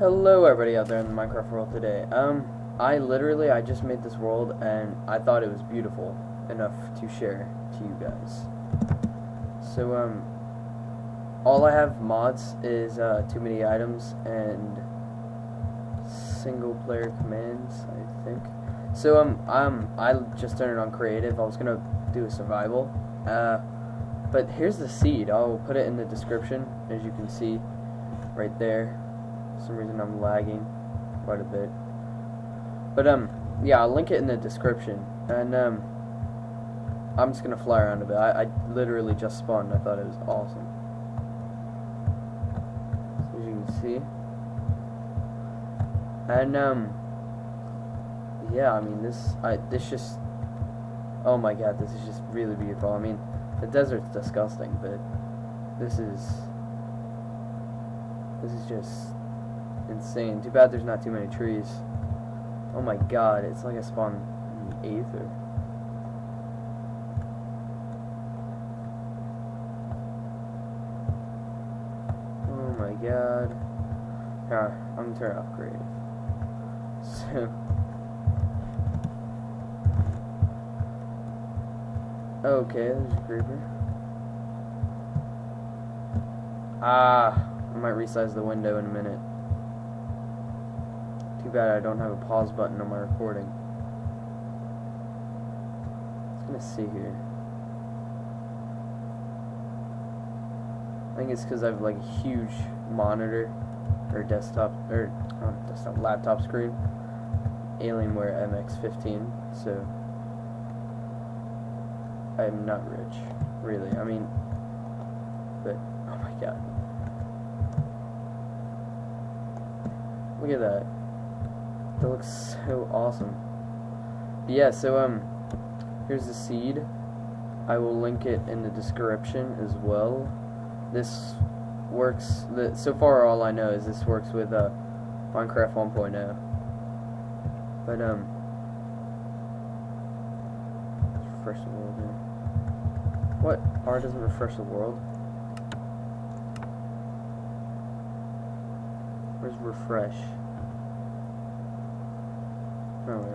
Hello everybody out there in the Minecraft world today. Um, I literally, I just made this world and I thought it was beautiful enough to share to you guys. So, um, all I have mods is, uh, too many items and single player commands, I think. So, um, um, I just turned it on creative. I was gonna do a survival. Uh, but here's the seed. I'll put it in the description, as you can see right there. Some reason I'm lagging quite a bit. But um yeah, I'll link it in the description. And um I'm just gonna fly around a bit. I, I literally just spawned. I thought it was awesome. So as you can see. And um yeah, I mean this I this just oh my god, this is just really beautiful. I mean the desert's disgusting, but this is this is just insane. Too bad there's not too many trees. Oh my god, it's like I spawned in the Aether. Oh my god. Here, I'm gonna turn off creative. So. Okay, there's a creeper. Ah, I might resize the window in a minute. Too bad I don't have a pause button on my recording. Let's gonna see here. I think it's because I have like a huge monitor or desktop or oh, desktop laptop screen. Alienware MX15, so I'm not rich, really. I mean, but oh my god, look at that. That looks so awesome. But yeah, so um, here's the seed. I will link it in the description as well. This works. The, so far, all I know is this works with uh, Minecraft 1.0. But um, refresh the world here. What? R doesn't refresh the world? Where's refresh? Oh.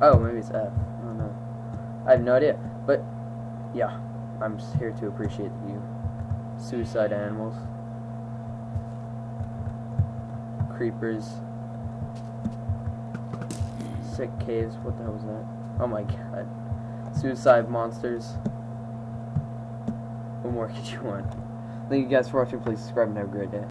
Oh, maybe it's F. I don't know. I have no idea. But, yeah. I'm here to appreciate view. Suicide animals. Creepers. Sick caves. What the hell was that? Oh my god. Suicide monsters. What more could you want? Thank you guys for watching. Please subscribe and have a great day.